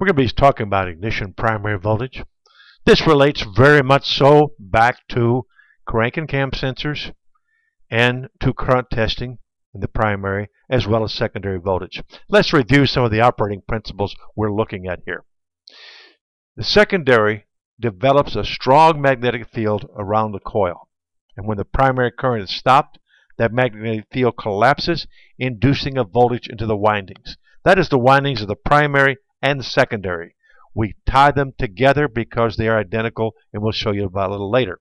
We're going to be talking about ignition primary voltage. This relates very much so back to crank and cam sensors and to current testing in the primary as well as secondary voltage. Let's review some of the operating principles we're looking at here. The secondary develops a strong magnetic field around the coil. And when the primary current is stopped, that magnetic field collapses, inducing a voltage into the windings. That is the windings of the primary and secondary. We tie them together because they are identical, and we'll show you about a little later.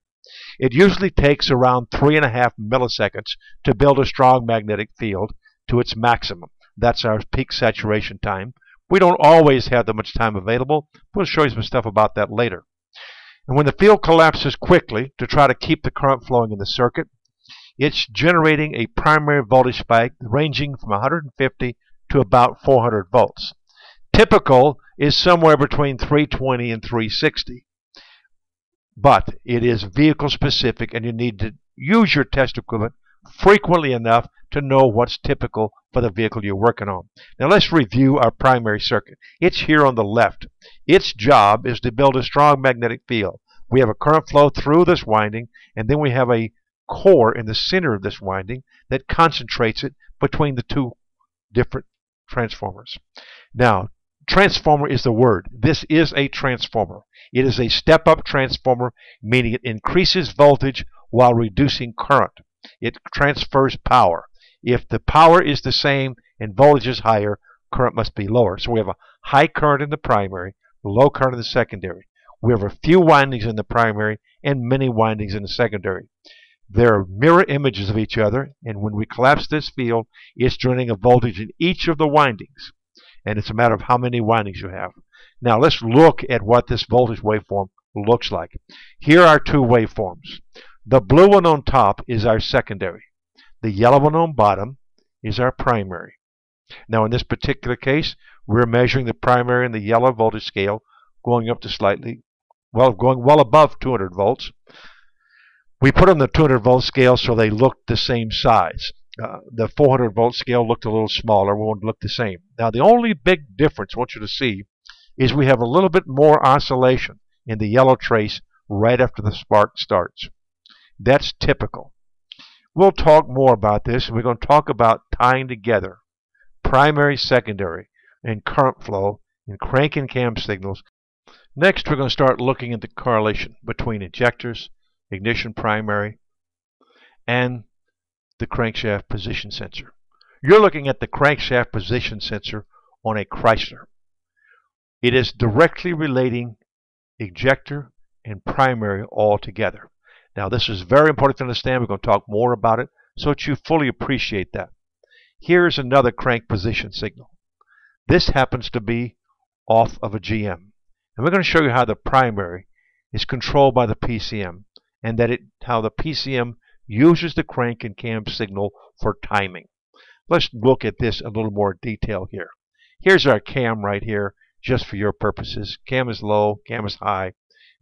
It usually takes around three and a half milliseconds to build a strong magnetic field to its maximum. That's our peak saturation time. We don't always have that much time available. We'll show you some stuff about that later. And when the field collapses quickly to try to keep the current flowing in the circuit, it's generating a primary voltage spike ranging from 150 to about 400 volts. Typical is somewhere between 320 and 360. But it is vehicle specific and you need to use your test equipment frequently enough to know what's typical for the vehicle you're working on. Now let's review our primary circuit. It's here on the left. Its job is to build a strong magnetic field. We have a current flow through this winding and then we have a core in the center of this winding that concentrates it between the two different transformers. Now, transformer is the word. This is a transformer. It is a step-up transformer, meaning it increases voltage while reducing current. It transfers power. If the power is the same and voltage is higher, current must be lower. So we have a high current in the primary, low current in the secondary. We have a few windings in the primary and many windings in the secondary. They're mirror images of each other, and when we collapse this field, it's generating a voltage in each of the windings. And it's a matter of how many windings you have. Now let's look at what this voltage waveform looks like. Here are two waveforms. The blue one on top is our secondary. The yellow one on bottom is our primary. Now in this particular case, we're measuring the primary and the yellow voltage scale going up to slightly, well, going well above 200 volts. We put on the 200 volt scale so they looked the same size. Uh, the 400 volt scale looked a little smaller. To look the same. Now the only big difference I want you to see is we have a little bit more oscillation in the yellow trace right after the spark starts. That's typical. We'll talk more about this we're going to talk about tying together primary, secondary, and current flow in crank and cam signals. Next we're going to start looking at the correlation between injectors ignition primary, and the crankshaft position sensor. You're looking at the crankshaft position sensor on a Chrysler. It is directly relating injector and primary all together. Now this is very important to understand. We're going to talk more about it so that you fully appreciate that. Here's another crank position signal. This happens to be off of a GM. And we're going to show you how the primary is controlled by the PCM and that it how the PCM uses the crank and cam signal for timing. Let's look at this a little more detail here. Here's our cam right here, just for your purposes. Cam is low, cam is high,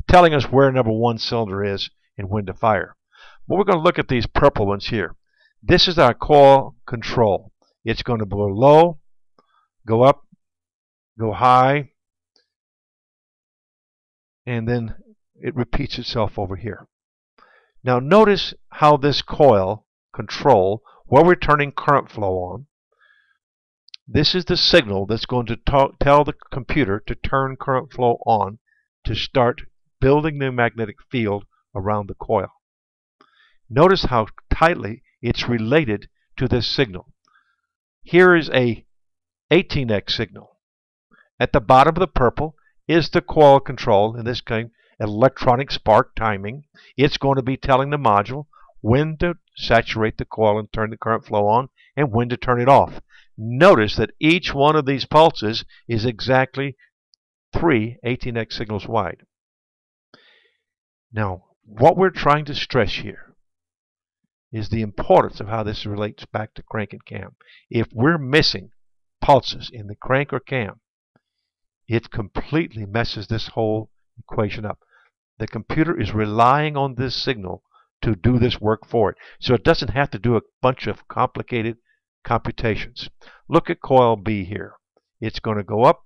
telling us where number one cylinder is and when to fire. But we're going to look at these purple ones here. This is our coil control. It's going to blow low, go up, go high, and then it repeats itself over here. Now notice how this coil control, where we're turning current flow on, this is the signal that's going to talk, tell the computer to turn current flow on to start building the magnetic field around the coil. Notice how tightly it's related to this signal. Here is a 18X signal. At the bottom of the purple is the coil control, in this case electronic spark timing. It's going to be telling the module when to saturate the coil and turn the current flow on and when to turn it off. Notice that each one of these pulses is exactly three 18x signals wide. Now, what we're trying to stress here is the importance of how this relates back to crank and cam. If we're missing pulses in the crank or cam, it completely messes this whole equation up. The computer is relying on this signal to do this work for it. So it doesn't have to do a bunch of complicated computations. Look at coil B here. It's going to go up,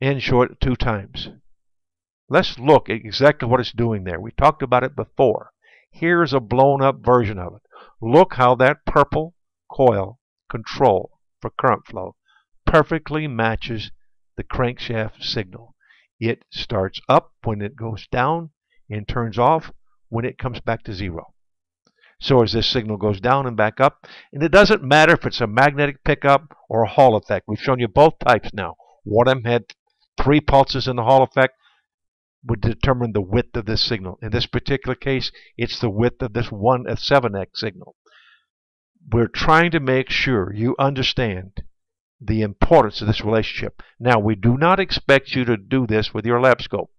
and short two times. Let's look at exactly what it's doing there. We talked about it before. Here's a blown up version of it. Look how that purple coil control for current flow perfectly matches the crankshaft signal. It starts up when it goes down and turns off when it comes back to zero. So as this signal goes down and back up, and it doesn't matter if it's a magnetic pickup or a Hall effect. We've shown you both types now. One of them had three pulses in the Hall effect would determine the width of this signal. In this particular case, it's the width of this 1 of 7x signal. We're trying to make sure you understand the importance of this relationship. Now, we do not expect you to do this with your lab scope.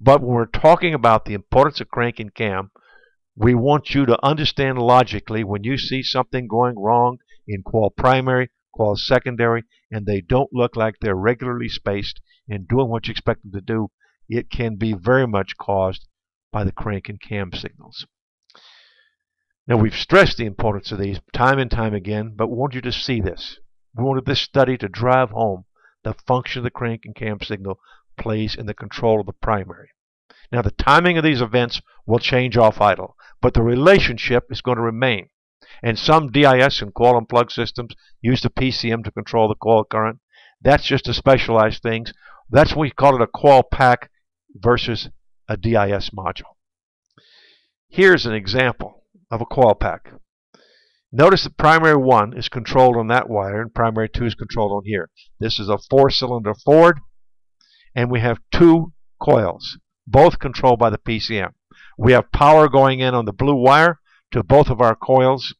But when we're talking about the importance of crank and cam, we want you to understand logically when you see something going wrong in coil primary, coil secondary, and they don't look like they're regularly spaced and doing what you expect them to do, it can be very much caused by the crank and cam signals. Now we've stressed the importance of these time and time again, but want you to see this. We wanted this study to drive home the function of the crank and cam signal plays in the control of the primary. Now the timing of these events will change off idle, but the relationship is going to remain. And some DIS and coil and plug systems use the PCM to control the coil current. That's just a specialized thing. That's what we call it a coil pack versus a DIS module. Here's an example of a coil pack. Notice that primary 1 is controlled on that wire and primary 2 is controlled on here. This is a four-cylinder Ford and we have two coils both controlled by the PCM. We have power going in on the blue wire to both of our coils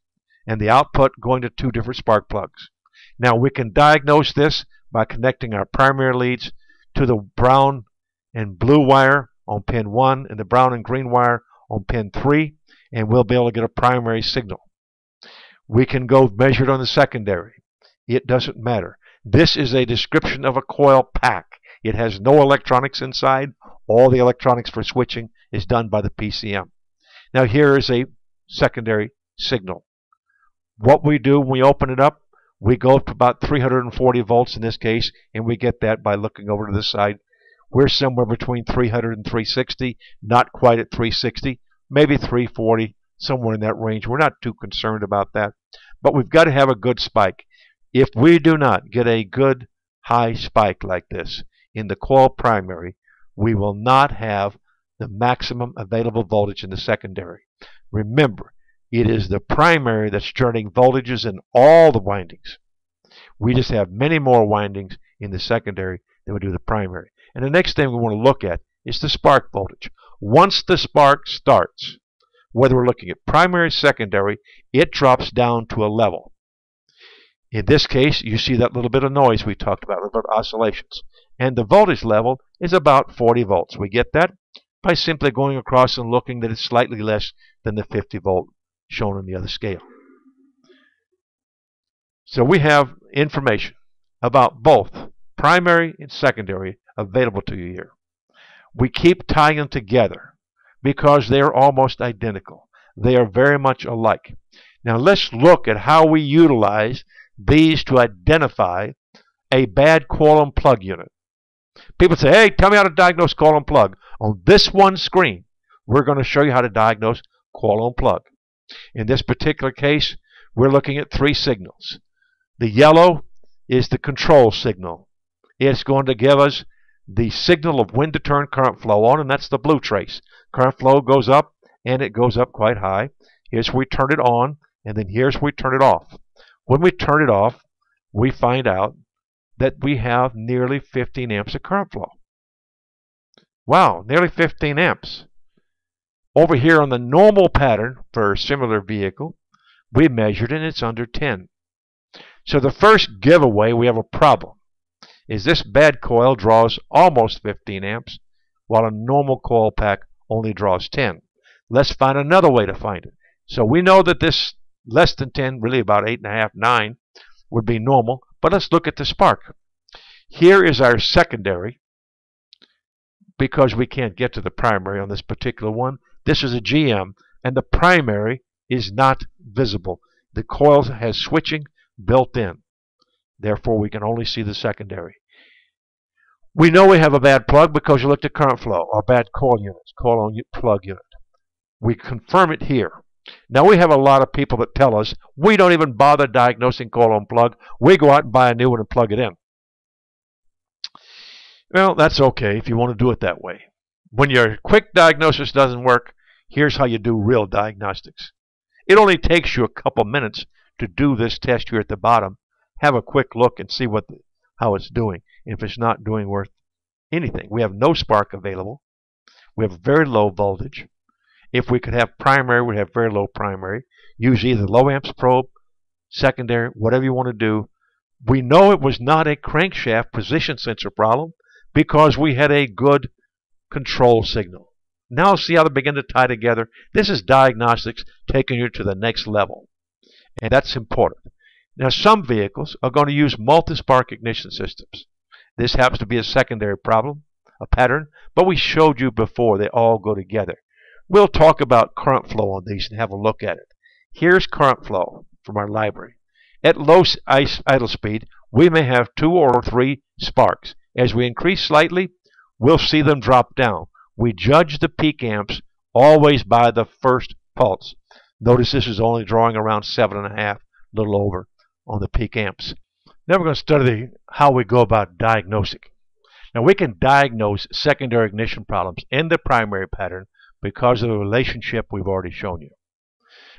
and the output going to two different spark plugs. Now we can diagnose this by connecting our primary leads to the brown and blue wire on pin 1 and the brown and green wire on pin 3 and we'll be able to get a primary signal. We can go measured on the secondary. It doesn't matter. This is a description of a coil pack. It has no electronics inside. All the electronics for switching is done by the PCM. Now here is a secondary signal. What we do when we open it up, we go up to about 340 volts in this case, and we get that by looking over to the side. We're somewhere between 300 and 360, not quite at 360, maybe 340, somewhere in that range. We're not too concerned about that. But we've got to have a good spike. If we do not get a good high spike like this in the coil primary, we will not have the maximum available voltage in the secondary. Remember, it is the primary that's turning voltages in all the windings. We just have many more windings in the secondary than we do the primary. And the next thing we want to look at is the spark voltage. Once the spark starts, whether we're looking at primary, secondary, it drops down to a level. In this case, you see that little bit of noise we talked about, little oscillations and the voltage level is about 40 volts. We get that by simply going across and looking that it's slightly less than the 50 volt shown on the other scale. So we have information about both primary and secondary available to you here. We keep tying them together because they are almost identical. They are very much alike. Now let's look at how we utilize these to identify a bad coil plug unit. People say, hey, tell me how to diagnose coil plug. On this one screen, we're going to show you how to diagnose coil plug. In this particular case, we're looking at three signals. The yellow is the control signal. It's going to give us the signal of when to turn current flow on, and that's the blue trace. Current flow goes up, and it goes up quite high. Here's where we turn it on, and then here's where we turn it off. When we turn it off, we find out that we have nearly 15 amps of current flow. Wow, nearly 15 amps. Over here on the normal pattern for a similar vehicle, we measured and it's under 10. So the first giveaway we have a problem is this bad coil draws almost 15 amps while a normal coil pack only draws 10. Let's find another way to find it. So we know that this less than 10, really about 8.5, 9, would be normal. But let's look at the spark. Here is our secondary because we can't get to the primary on this particular one. This is a GM and the primary is not visible. The coil has switching built in. Therefore, we can only see the secondary. We know we have a bad plug because you looked at current flow or bad coil units, coil on plug unit. We confirm it here. Now we have a lot of people that tell us we don't even bother diagnosing coil on plug. We go out and buy a new one and plug it in. Well, that's okay if you want to do it that way. When your quick diagnosis doesn't work, here's how you do real diagnostics. It only takes you a couple minutes to do this test here at the bottom. Have a quick look and see what the, how it's doing. If it's not doing worth anything, we have no spark available. We have very low voltage. If we could have primary, we'd have very low primary. Use either low amps probe, secondary, whatever you want to do. We know it was not a crankshaft position sensor problem because we had a good control signal. Now see how they begin to tie together. This is diagnostics taking you to the next level. And that's important. Now some vehicles are going to use multi-spark ignition systems. This happens to be a secondary problem, a pattern, but we showed you before they all go together. We'll talk about current flow on these and have a look at it. Here's current flow from our library. At low idle speed, we may have two or three sparks. As we increase slightly, we'll see them drop down. We judge the peak amps always by the first pulse. Notice this is only drawing around seven and a half, a little over on the peak amps. Now we're going to study how we go about diagnosing. Now we can diagnose secondary ignition problems in the primary pattern because of the relationship we've already shown you.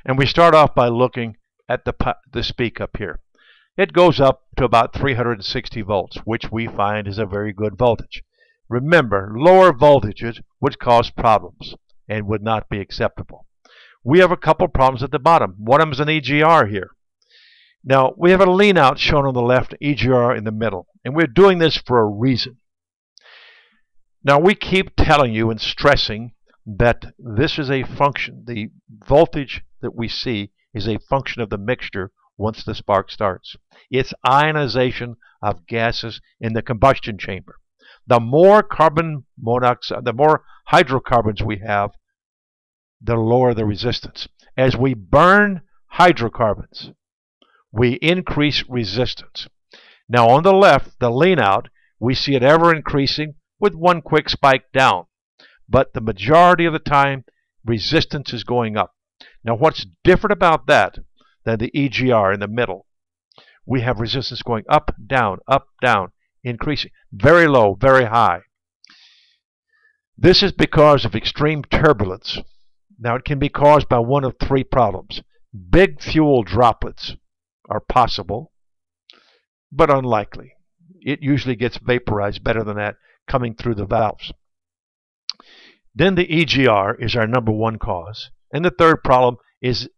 And we start off by looking at the, the speak up here. It goes up to about 360 volts, which we find is a very good voltage. Remember, lower voltages would cause problems and would not be acceptable. We have a couple problems at the bottom. One of them is an EGR here. Now, we have a lean out shown on the left, EGR in the middle, and we're doing this for a reason. Now, we keep telling you and stressing that this is a function. The voltage that we see is a function of the mixture once the spark starts. It's ionization of gases in the combustion chamber. The more carbon monoxide, the more hydrocarbons we have, the lower the resistance. As we burn hydrocarbons, we increase resistance. Now on the left, the lean out, we see it ever increasing with one quick spike down. But the majority of the time, resistance is going up. Now what's different about that than the EGR in the middle. We have resistance going up, down, up, down, increasing. Very low, very high. This is because of extreme turbulence. Now it can be caused by one of three problems. Big fuel droplets are possible, but unlikely. It usually gets vaporized better than that coming through the valves. Then the EGR is our number one cause. And the third problem is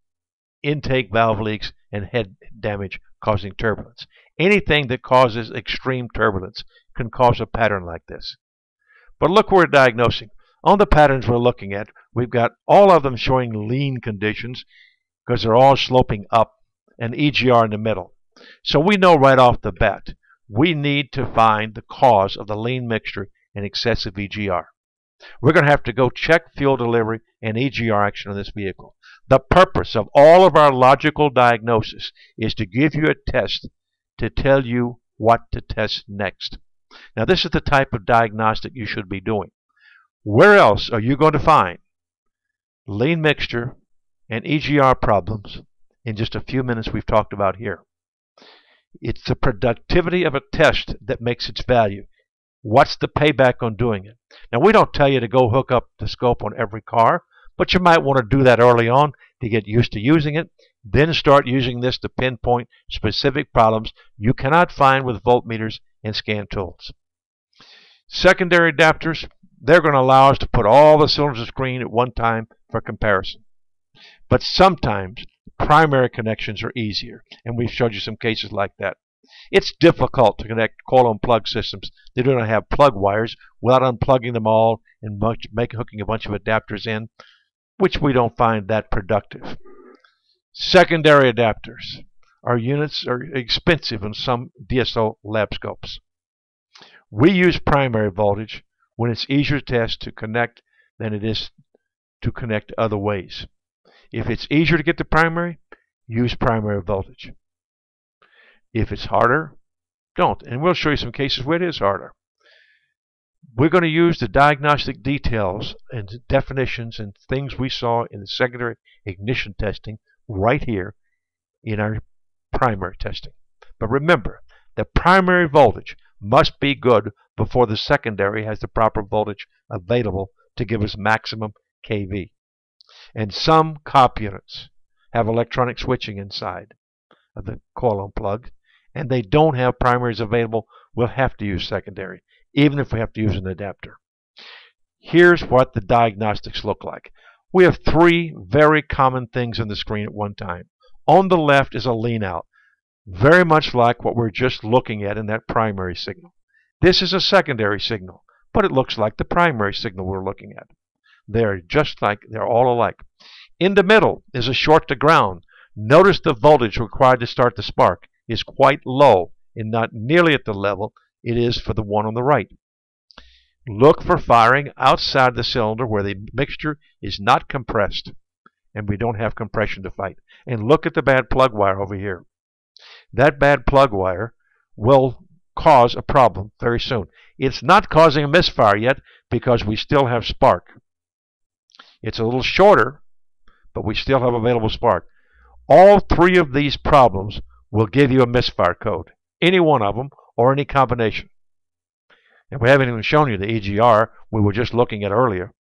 intake valve leaks, and head damage causing turbulence. Anything that causes extreme turbulence can cause a pattern like this. But look we're diagnosing. On the patterns we're looking at, we've got all of them showing lean conditions because they're all sloping up and EGR in the middle. So we know right off the bat we need to find the cause of the lean mixture and excessive EGR. We're going to have to go check fuel delivery and EGR action on this vehicle. The purpose of all of our logical diagnosis is to give you a test to tell you what to test next. Now this is the type of diagnostic you should be doing. Where else are you going to find lean mixture and EGR problems in just a few minutes we've talked about here? It's the productivity of a test that makes its value. What's the payback on doing it? Now, we don't tell you to go hook up the scope on every car, but you might want to do that early on to get used to using it. Then start using this to pinpoint specific problems you cannot find with voltmeters and scan tools. Secondary adapters, they're going to allow us to put all the cylinders of screen at one time for comparison. But sometimes primary connections are easier, and we've showed you some cases like that. It's difficult to connect coil plug systems that do not have plug wires without unplugging them all and make, hooking a bunch of adapters in, which we don't find that productive. Secondary adapters. Our units are expensive in some DSO lab scopes. We use primary voltage when it's easier to test to connect than it is to connect other ways. If it's easier to get to primary, use primary voltage. If it's harder, don't. And we'll show you some cases where it is harder. We're going to use the diagnostic details and definitions and things we saw in the secondary ignition testing right here in our primary testing. But remember, the primary voltage must be good before the secondary has the proper voltage available to give us maximum kV. And some COP units have electronic switching inside of the coil plug, and they don't have primaries available, we'll have to use secondary, even if we have to use an adapter. Here's what the diagnostics look like. We have three very common things on the screen at one time. On the left is a lean out, very much like what we're just looking at in that primary signal. This is a secondary signal, but it looks like the primary signal we're looking at. They're just like, they're all alike. In the middle is a short to ground. Notice the voltage required to start the spark is quite low and not nearly at the level it is for the one on the right. Look for firing outside the cylinder where the mixture is not compressed and we don't have compression to fight. And look at the bad plug wire over here. That bad plug wire will cause a problem very soon. It's not causing a misfire yet because we still have spark. It's a little shorter, but we still have available spark. All three of these problems will give you a misfire code, any one of them or any combination. And we haven't even shown you the EGR we were just looking at earlier.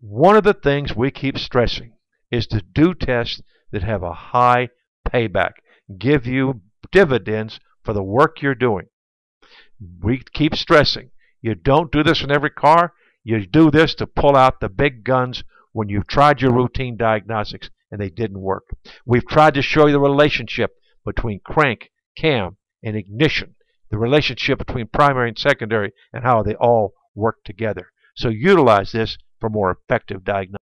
One of the things we keep stressing is to do tests that have a high payback, give you dividends for the work you're doing. We keep stressing you don't do this in every car. You do this to pull out the big guns when you've tried your routine diagnostics and they didn't work. We've tried to show you the relationship between crank, cam, and ignition, the relationship between primary and secondary, and how they all work together. So utilize this for more effective diagnosis.